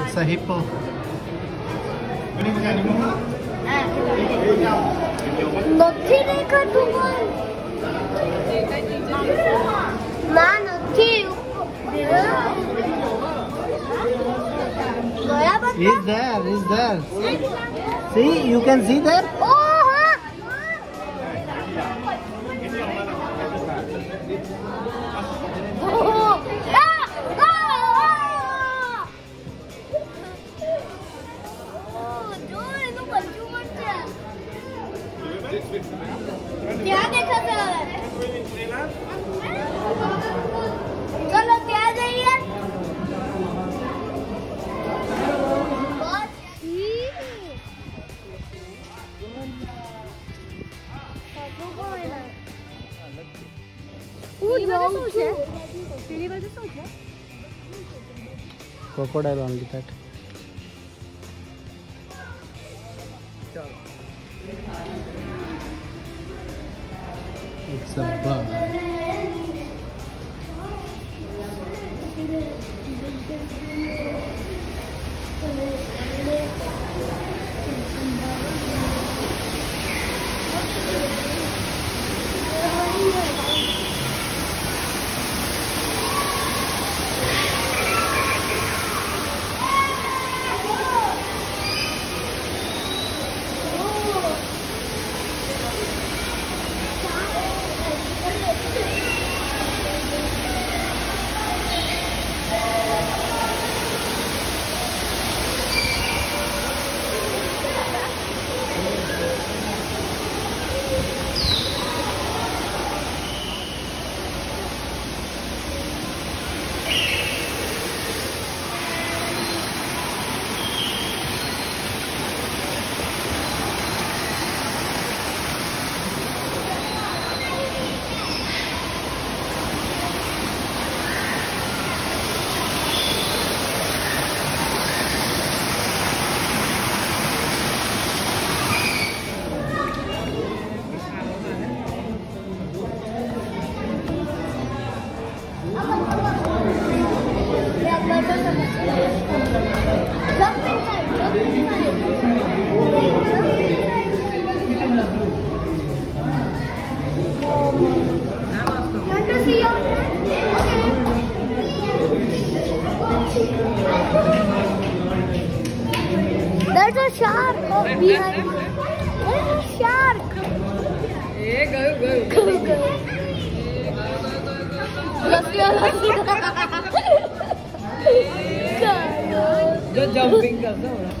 It's a hippo. નથી દેખાતું પણ Is there? Is there? See, you can see there. Oh! क्या देखा था चलो क्या जाइए crocodile only that Chalo. It's a bug. Thank you. There's a shark behind me. There's a shark. Hey, go, go. Go, go. Let's go, let's go. go. जो jumping करता हो रहा है